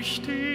durch.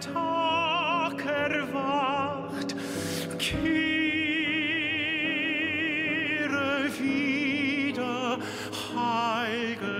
Tag erwacht, kehre wieder, heilge